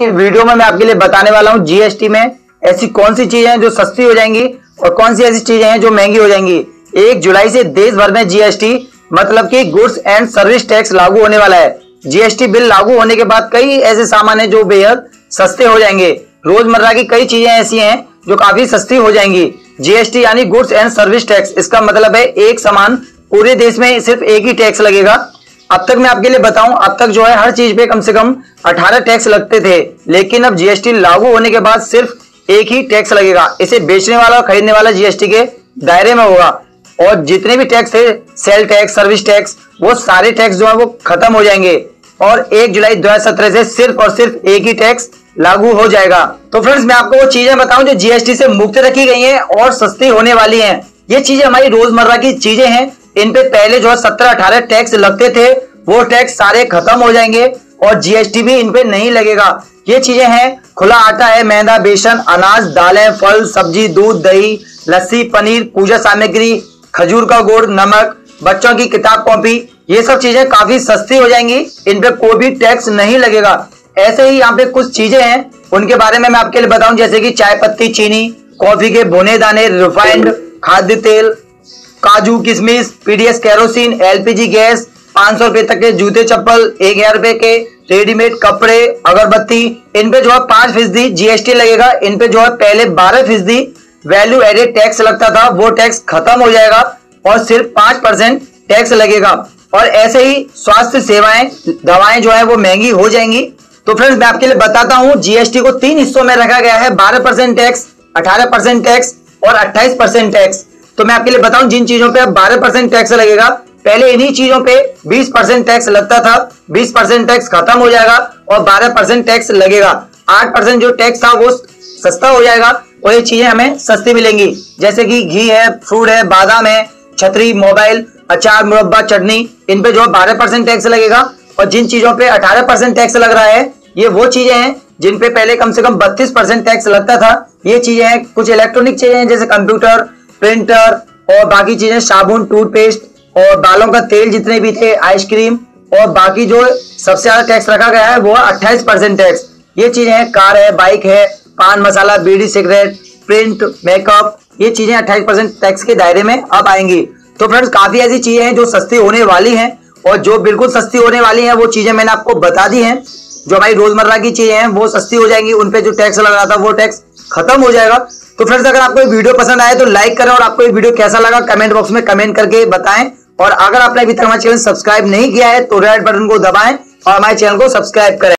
Video में मैं आपके लिए बताने वाला हूँ जीएसटी में ऐसी कौन सी चीज़ें हैं जो सस्ती हो जाएँगी और कौन सी ऐसी चीज़ें हैं जो महँगी हो जाएँगी। एक जुलाई से देश भर में जीएसटी मतलब कि गुड्स एंड सर्विस टैक्स लागू होने वाला है। जीएसटी बिल लागू होने के बाद कई ऐसे सामान है जो बेहद सस्ते हो जाएँगे। रोज़मर्रा की कई चीज़ें ऐसी हैं जो काफ़ी सस्ती हो जाएँगी। जीएसटी यानी गुड्स एंड सर्विस टैक्स इसका मतलब है एक सामान पूरे देश में सिर्फ़ एक ही टैक्स लगेगा। अब तक मैं आपके लिए बताऊँ, अब तक जो है हर चीज़ पे कम से कम 18 टैक्स लगते थे, लेकिन अब जीएसटी लागू होने के बाद सिर्फ़ एक ही टैक्स लगेगा। इसे बेचने वाला और खरीदने वाला जीएसटी के दायरे में होगा। और जितने भी टैक्स थे, सेल टैक्स, सर्विस टैक्स, वो सारे टैक्स जो है वो खत्म हो जाएँगे। और एक जुलाई दो हज़ार सत्रह से सिर्फ़ और सिर्फ़ एक ही टैक्स लागू हो जाएगा। तो फ्रेंड्स, मैं आपको वो चीज़ें बताऊँ जो जीएसटी से मुक्त रखी गई हैं और सस्ती होने वाली हैं। ये चीज़ें हमारी रोज़मर्रा की चीज़ें हैं। इन पे पहले जो है सत्रह अठारह टैक्स लगते थे, वो टैक्स सारे खत्म हो जाएँगे और जीएसटी भी इन पे नहीं लगेगा। ये चीज़ें हैं, खुला आटा है, मैदा, बेसन, अनाज, दालें, फल, सब्ज़ी, दूध, दही, लस्सी, पनीर, पूजा सामग्री, खजूर का गुड़, नमक, बच्चों की किताब कॉपी, ये सब चीज़ें काफ़ी सस्ती हो जाएँगी। इन पे कोई भी टैक्स नहीं लगेगा। ऐसे ही यहाँ पे कुछ चीज़ें हैं, उनके बारे में मैं आपके लिए बताऊँ, जैसे कि चाय पत्ती, चीनी, कॉफ़ी के भुने दाने, रिफाइंड, खाद्य तेल काजू, किशमिश पीडीएस केरोसिन एलपीजी गैस, पाँच सौ रुपए तक के जूते चप्पल, एक हज़ार रुपए के रेडीमेड कपड़े, अगरबत्ती, इन पे जो है पाँच फ़ीसदी जीएसटी लगेगा, इन पे जो है पहले बारह फ़ीसदी वैल्यू एडेड टैक्स लगता था, वो टैक्स खत्म हो जाएगा और सिर्फ़ पाँच परसेंट टैक्स लगेगा। और ऐसे ही स्वास्थ्य सेवाएँ, दवाएँ जो है वो महँगी हो जाएँगी। तो फ्रेंड्स मैं आपके लिए बताता हूँ जीएसटी को तीन हिस्सों में रखा गया है, बारह परसेंट टैक्स अठारह परसेंट टैक्स और अट्ठाईस परसेंट टैक्स तो मैं आपके लिए बताऊँ, जिन चीज़ों पे बारह परसेंट टैक्स लगेगा, पहले इन्हीं चीज़ों पे 20 परसेंट टैक्स लगता था 20 परसेंट टैक्स खत्म हो जाएगा और 12 परसेंट टैक्स लगेगा। 8 परसेंट जो टैक्स था, वो सस्ता हो जाएगा और ये चीज़ें हमें सस्ती मिलेंगी। जैसे कि घी है फ्रूट है, बादाम है, छतरी मोबाइल अचार, मुरब्बा, चटनी, इन पे जो बारह परसेंट टैक्स लगेगा और जिन चीज़ों पे अठारह परसेंट टैक्स लग रहा है, ये वो चीज़ें हैं जिन पे पहले कम से कम बत्तीस परसेंट टैक्स लगता था। ये चीज़ें हैं, कुछ इलेक्ट्रॉनिक चीज़ें हैं, जैसे कंप्यूटर प्रिंटर और बाकी चीज़ें, साबुन टूथपेस्ट और बालों का तेल जितने भी थे आइसक्रीम और बाकी जो सबसे ज़्यादा टैक्स रखा गया है, वो अट्ठाईस परसेंट टैक्स ये चीज़ें हैं कार है बाइक है, पान मसाला, बीड़ी सिगरेट प्रिंट मेकअप ये चीज़ें अट्ठाईस परसेंट टैक्स के दायरे में अब आएँगी. तो फ्रेंड्स काफ़ी ऐसी चीज़ें हैं जो सस्ती होने वाली हैं और जो बिल्कुल सस्ती होने वाली हैं, वो चीज़ें मैंने आपको बता दी हैं. जो हमारी रोज़मर्रा की चीज़ें हैं, वो सस्ती हो जाएँगी, उनपे जो टैक्स लग रहा था, वो टैक्स खत्म हो जाएगा. तो फ्रेंड्स अगर आपको ये वीडियो पसंद आए तो लाइक करें और आपको ये वीडियो कैसा लगा कमेंट बॉक्स में कमेंट करके बताएँ। और अगर आपने अभी तक हमारे चैनल सब्सक्राइब नहीं किया है तो रेड बटन को दबाएँ और हमारे चैनल को सब्सक्राइब करें।